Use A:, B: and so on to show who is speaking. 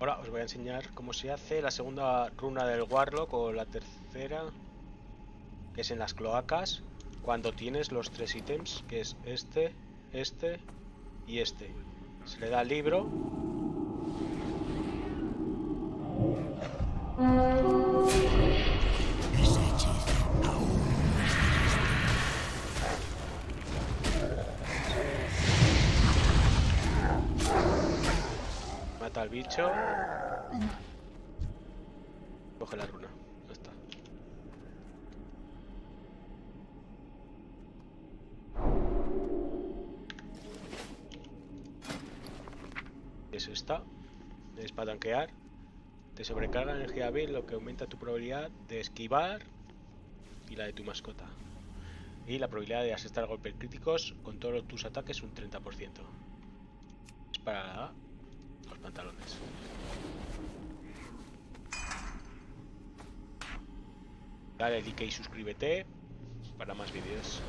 A: Ahora os voy a enseñar cómo se hace la segunda runa del Warlock o la tercera, que es en las cloacas, cuando tienes los tres ítems, que es este, este y este. Se le da libro. Mata al bicho. Coge la runa. Ya está. Es esta. Es para tanquear. Te sobrecarga energía vil, lo que aumenta tu probabilidad de esquivar y la de tu mascota. Y la probabilidad de asestar golpes críticos con todos tus ataques un 30%. Es para los Dale like y suscríbete para más vídeos.